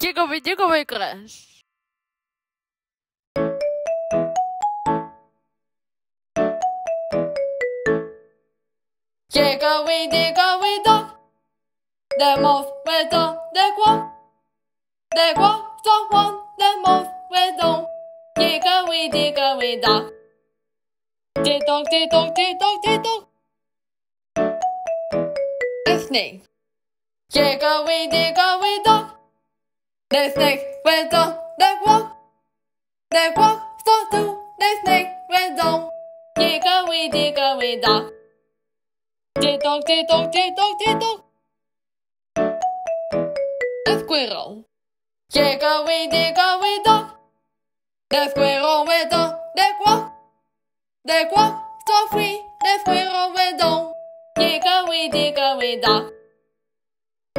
Jiggly jiggly grass. Hickory dickory dock. The mouse went on the quack. The quack the one, the mouse went on. Hickory dickory dock. Tick-tock, tick-tock, tick-tock, tick-tock. A snake. Hickory dickory dock. The snake went on the quack. The quack saw too. The snake went on. Hickory dickory dock. Tick-tock, tick-tock, tick-tock, tick-tock. A squirrel. Hickory dickory dock. The squirrel went on the quack. The quack so free. The squirrel went on. Hickory dickory dock.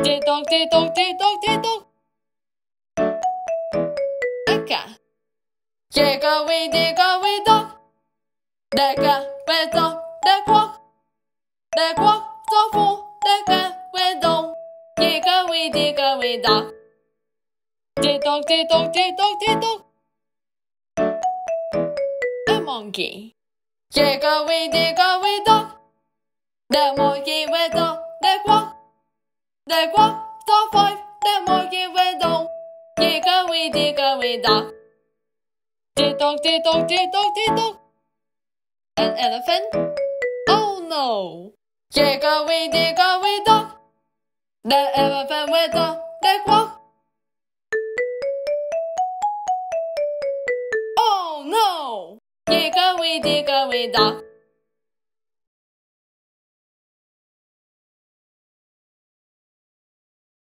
Tick-tock, tick-tock, tick-tock, tick-tock. A Hickory dickory dock. The cat went on the quack. The quack so full. The cat went on. Hickory dickory dock. Tick-tock, tick-tock, tick-tock, tick-tock. A monkey. Hickory dickory dock. The monkey went on the quack. The quack saw five. The monkey went on. Hickory dickory dock. Tick-tock, tick-tock, tick-tock, tick-tock. An elephant? Oh no! Hickory dickory dock. The elephant went on the quack. Oh no! Hickory dickory dock.